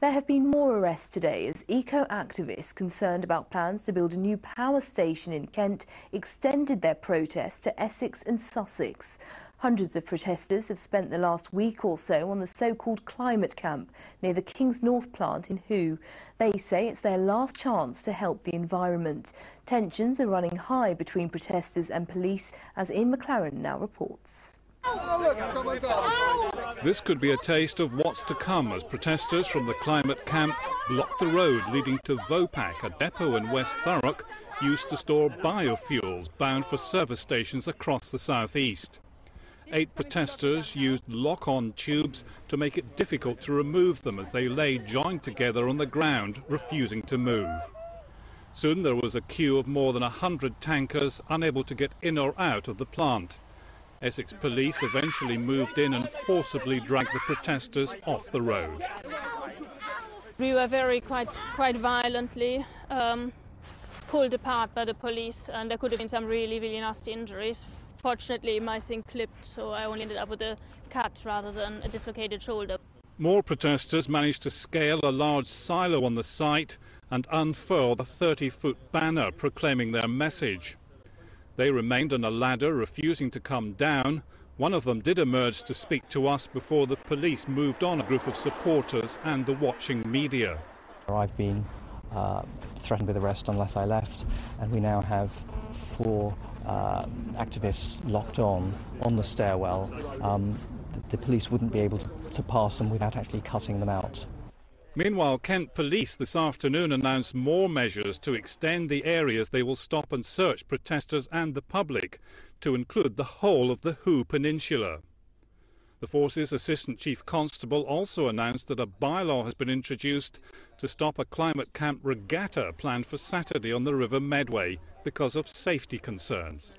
There have been more arrests today as eco-activists concerned about plans to build a new power station in Kent extended their protest to Essex and Sussex. Hundreds of protesters have spent the last week or so on the so-called climate camp near the Kingsnorth plant in Hoo. They say it's their last chance to help the environment. Tensions are running high between protesters and police, as Ian McLaren now reports. This could be a taste of what's to come as protesters from the climate camp block the road leading to Vopak, a depot in West Thurrock used to store biofuels bound for service stations across the southeast. Eight protesters used lock-on tubes to make it difficult to remove them as they lay joined together on the ground, refusing to move. Soon there was a queue of more than a hundred tankers unable to get in or out of the plant. Essex police eventually moved in and forcibly dragged the protesters off the road. We were very quite quite violently um, pulled apart by the police and there could have been some really really nasty injuries. Fortunately my thing clipped so I only ended up with a cut rather than a dislocated shoulder. More protesters managed to scale a large silo on the site and unfurl the 30-foot banner proclaiming their message. They remained on a ladder, refusing to come down. One of them did emerge to speak to us before the police moved on a group of supporters and the watching media. I've been uh, threatened with arrest unless I left, and we now have four uh, activists locked on on the stairwell. Um, the, police wouldn't be able to, to pass them without actually cutting them out. Meanwhile, Kent Police this afternoon announced more measures to extend the areas they will stop and search protesters and the public to include the whole of the Hoo Peninsula. The force's Assistant Chief Constable also announced that a bylaw has been introduced to stop a climate camp regatta planned for Saturday on the River Medway because of safety concerns.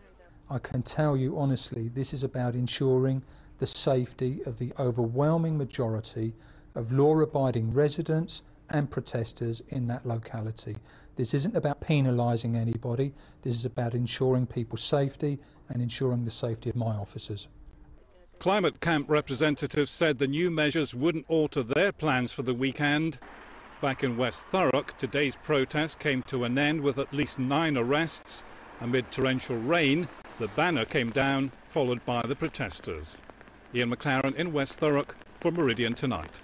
I can tell you honestly, this is about ensuring the safety of the overwhelming majority of law-abiding residents and protesters in that locality. This isn't about penalising anybody, this is about ensuring people's safety and ensuring the safety of my officers. Climate Camp representatives said the new measures wouldn't alter their plans for the weekend. Back in West Thurrock, today's protest came to an end with at least nine arrests. Amid torrential rain, the banner came down, followed by the protesters. Ian McLaren in West Thurrock for Meridian Tonight.